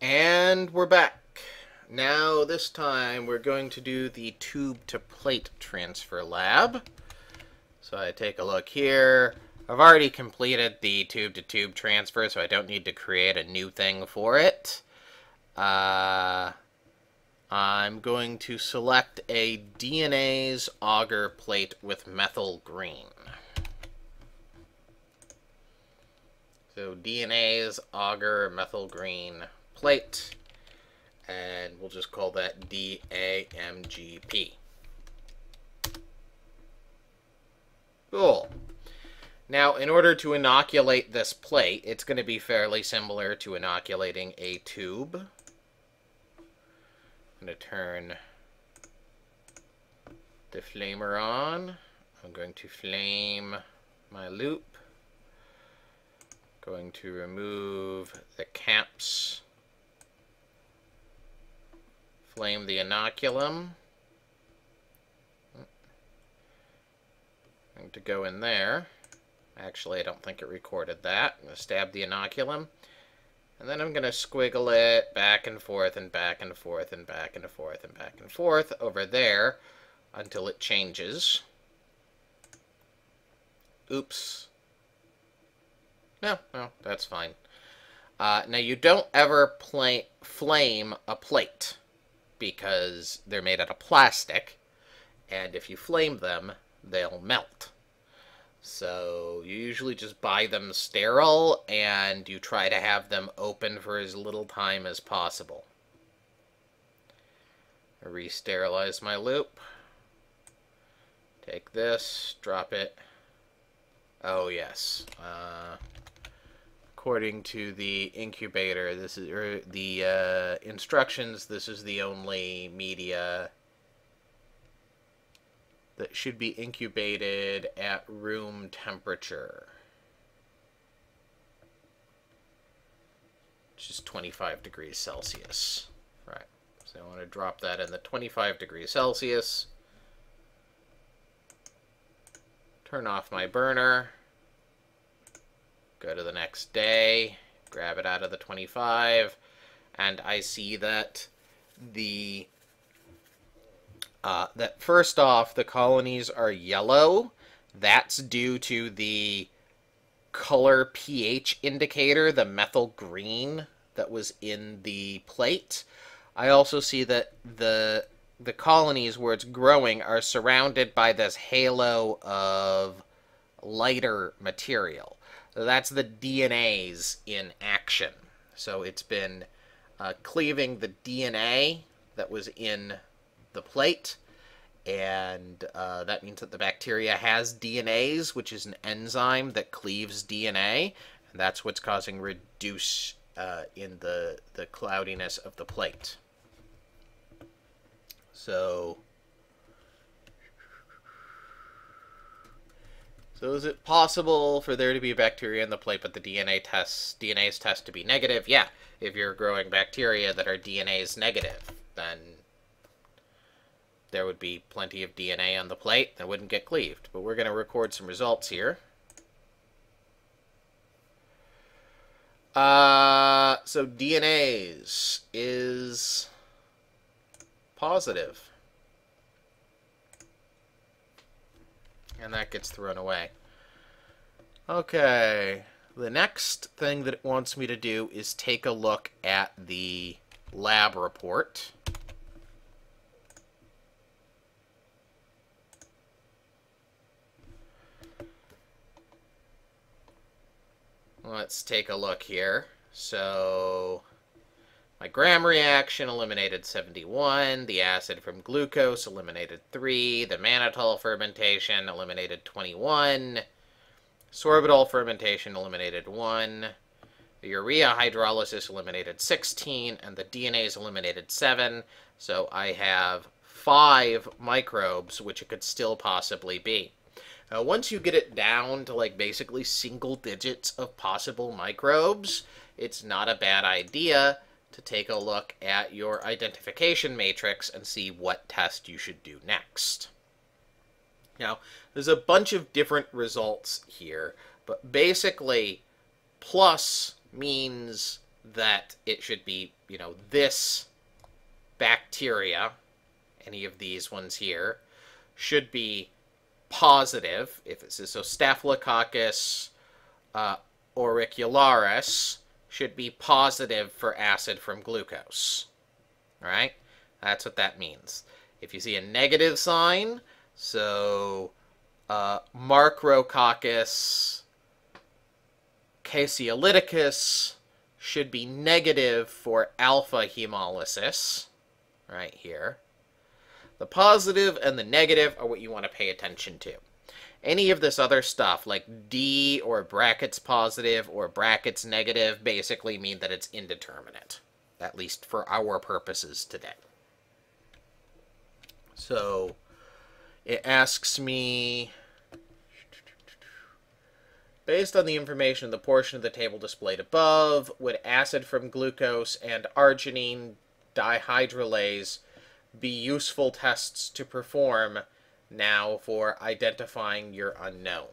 And we're back. Now, this time, we're going to do the tube to plate transfer lab. So I take a look here. I've already completed the tube to tube transfer, so I don't need to create a new thing for it. Uh, I'm going to select a DNase agar plate with methyl green. So DNase agar methyl green plate, and we'll just call that DAMGP. Cool. Now, in order to inoculate this plate, it's going to be fairly similar to inoculating a tube. I'm going to turn the flamer on. I'm going to flame my loop. Going to remove the caps flame the inoculum. Going to go in there. Actually, I don't think it recorded that. I'm going to stab the inoculum. And then I'm going to squiggle it back and forth and back and forth and back and forth and back and forth over there until it changes. Oops. No, no, that's fine. Uh, now, you don't ever flame a plate because they're made out of plastic, and if you flame them, they'll melt. So you usually just buy them sterile, and you try to have them open for as little time as possible. Re-sterilize my loop. Take this, drop it. Oh yes. Uh, according to the incubator, this is or the uh, instructions. This is the only media that should be incubated at room temperature, which is 25 degrees Celsius. Right. So I want to drop that in the 25 degrees Celsius. Turn off my burner. Go to the next day, grab it out of the 25, and I see that the uh, that first off, the colonies are yellow. That's due to the color pH indicator, the methyl green that was in the plate. I also see that the the colonies where it's growing are surrounded by this halo of lighter material. That's the DNase in action. So it's been uh, cleaving the DNA that was in the plate, and uh, that means that the bacteria has DNase, which is an enzyme that cleaves DNA, and that's what's causing reduce uh, in the, the cloudiness of the plate. So So is it possible for there to be bacteria in the plate, but the DNA tests DNase test to be negative? Yeah, if you're growing bacteria that are DNase negative, then there would be plenty of DNA on the plate that wouldn't get cleaved. But we're going to record some results here. Uh, so DNase is positive. And that gets thrown away. Okay. The next thing that it wants me to do is take a look at the lab report. Let's take a look here. So my gram reaction eliminated 71. The acid from glucose eliminated 3. The mannitol fermentation eliminated 21. Sorbitol fermentation eliminated 1. The urea hydrolysis eliminated 16. And the DNase eliminated 7. So I have 5 microbes, which it could still possibly be. Uh, once you get it down to like basically single digits of possible microbes, it's not a bad idea to take a look at your identification matrix and see what test you should do next. Now, there's a bunch of different results here, but basically, plus means that it should be, you know, this bacteria, any of these ones here, should be positive. If it's so, Staphylococcus uh, auricularis should be positive for acid from glucose. All right, that's what that means. If you see a negative sign, so uh, Macrococcus caseolyticus should be negative for alpha hemolysis, right here. The positive and the negative are what you want to pay attention to. Any of this other stuff, like D or brackets positive or brackets negative, basically mean that it's indeterminate, at least for our purposes today. So it asks me, based on the information in the portion of the table displayed above, would acid from glucose and arginine dihydrolase be useful tests to perform now for identifying your unknown.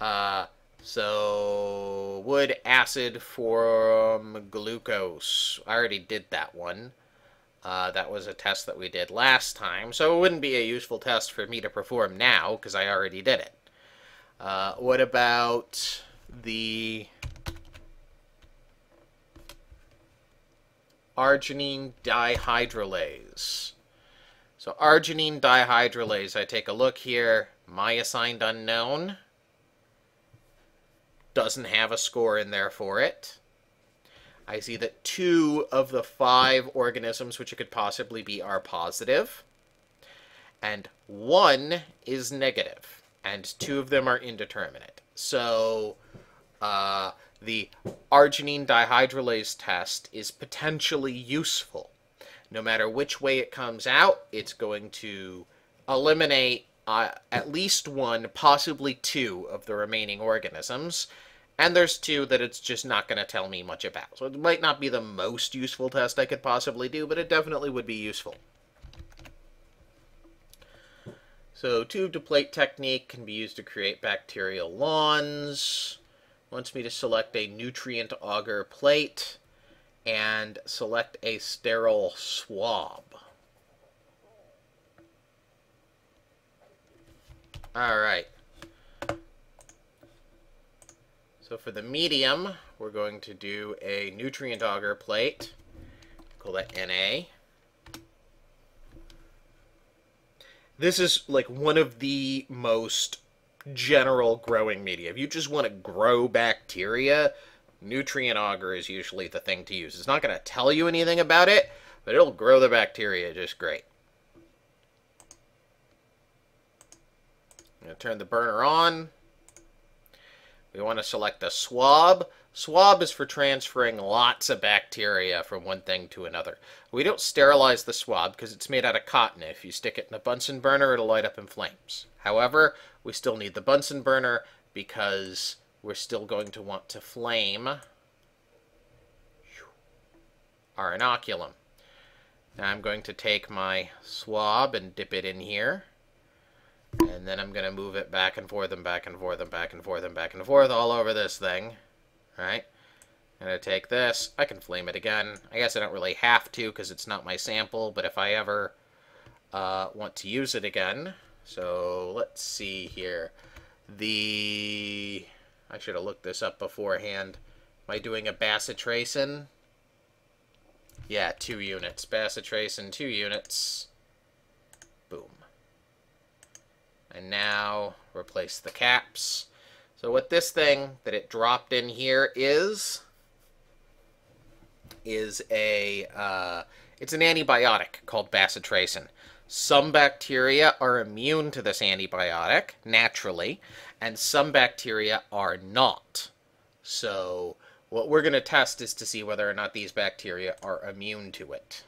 Uh, so, wood acid from glucose. I already did that one. Uh, that was a test that we did last time, so it wouldn't be a useful test for me to perform now, because I already did it. Uh, what about the arginine dihydrolase. So arginine dihydrolase, I take a look here, my assigned unknown. Doesn't have a score in there for it. I see that two of the five organisms which it could possibly be are positive, and one is negative, and two of them are indeterminate. So, uh, the arginine dihydrolase test is potentially useful. No matter which way it comes out, it's going to eliminate uh, at least one, possibly two of the remaining organisms. And there's two that it's just not going to tell me much about. So it might not be the most useful test I could possibly do, but it definitely would be useful. So tube to plate technique can be used to create bacterial lawns wants me to select a nutrient agar plate and select a sterile swab. Alright. So for the medium, we're going to do a nutrient agar plate. Call that NA. This is like one of the most general growing media. If you just want to grow bacteria, nutrient agar is usually the thing to use. It's not going to tell you anything about it, but it'll grow the bacteria just great. I'm going to turn the burner on. We want to select a swab. Swab is for transferring lots of bacteria from one thing to another. We don't sterilize the swab because it's made out of cotton. If you stick it in a Bunsen burner, it'll light up in flames. However, we still need the Bunsen burner because we're still going to want to flame our inoculum. Now I'm going to take my swab and dip it in here. And then I'm going to move it back and forth and back and forth and back and forth and back and forth all over this thing. Alright? I'm going to take this. I can flame it again. I guess I don't really have to because it's not my sample, but if I ever uh, want to use it again, so let's see here. The... I should have looked this up beforehand. Am I doing a bacitracin? Yeah, two units. Bacitracin, two units. Boom. And now replace the caps. So what this thing that it dropped in here is, is a, uh, it's an antibiotic called bacitracin. Some bacteria are immune to this antibiotic, naturally, and some bacteria are not. So what we're going to test is to see whether or not these bacteria are immune to it.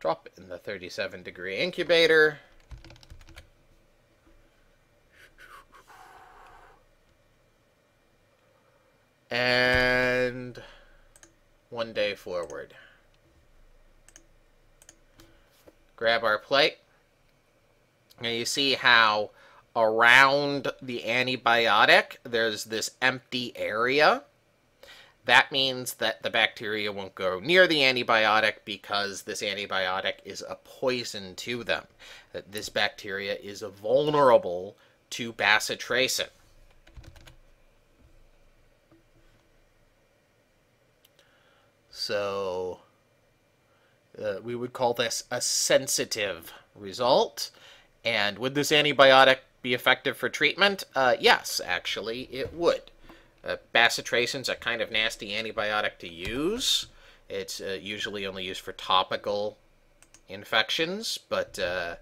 Drop it in the 37 degree incubator. And one day forward. Grab our plate. And you see how around the antibiotic there's this empty area. that means that the bacteria won't go near the antibiotic because this antibiotic is a poison to them. That this bacteria is vulnerable to bacitracin. So uh, we would call this a sensitive result. And would this antibiotic be effective for treatment? Uh, yes, actually, it would. Uh, bacitracin's a kind of nasty antibiotic to use. It's uh, usually only used for topical infections, but uh,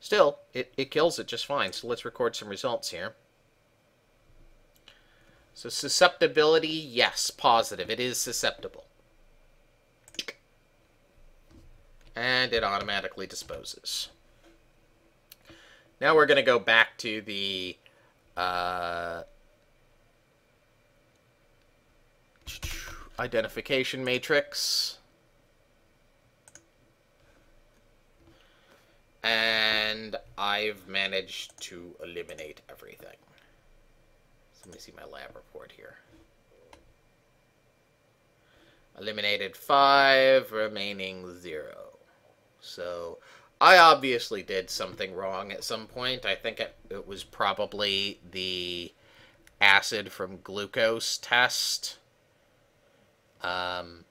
still, it, it kills it just fine. So let's record some results here. So susceptibility, yes, positive. It is susceptible. And it automatically disposes. Now we're going to go back to the uh, identification matrix. And I've managed to eliminate everything. So let me see my lab report here. Eliminated 5, remaining 0. So I obviously did something wrong at some point. I think it, it was probably the acid from glucose test. Um,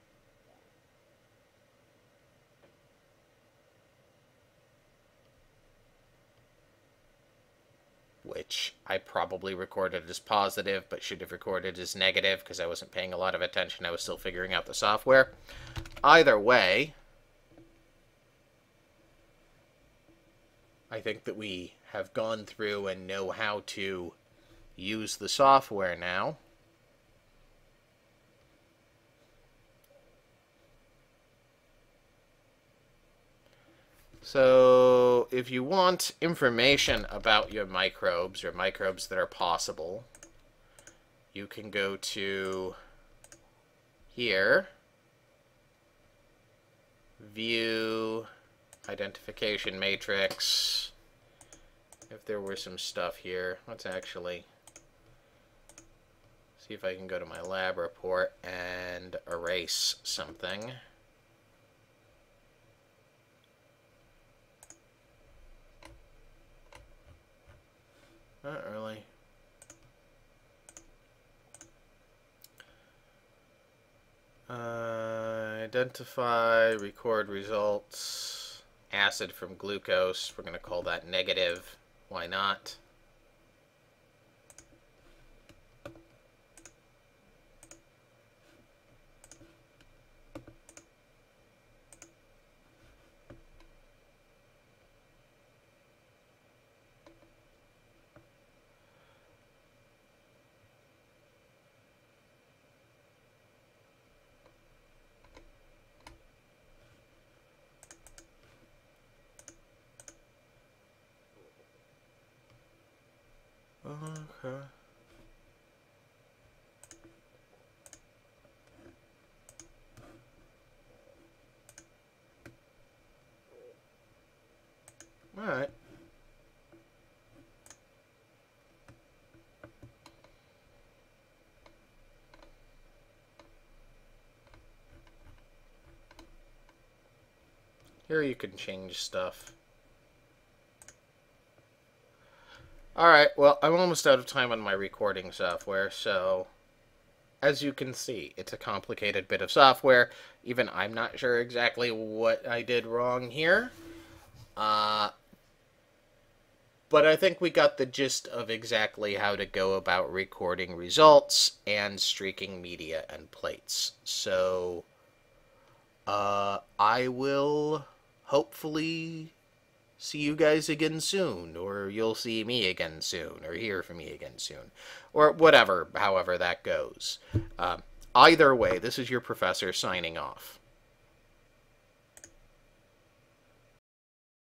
which I probably recorded as positive, but should have recorded as negative because I wasn't paying a lot of attention. I was still figuring out the software. Either way, I think that we have gone through and know how to use the software now. So if you want information about your microbes or microbes that are possible, you can go to here, view, identification matrix. If there were some stuff here, let's actually see if I can go to my lab report and erase something. Not really. Uh, identify, record results, acid from glucose. We're going to call that negative. Why not? Okay. Alright. Here you can change stuff. Alright, well, I'm almost out of time on my recording software, so as you can see, it's a complicated bit of software. Even I'm not sure exactly what I did wrong here. Uh, but I think we got the gist of exactly how to go about recording results and streaking media and plates. So, uh, I will hopefully see you guys again soon, or you'll see me again soon, or hear from me again soon, or whatever, however that goes. Uh, either way, this is your professor signing off.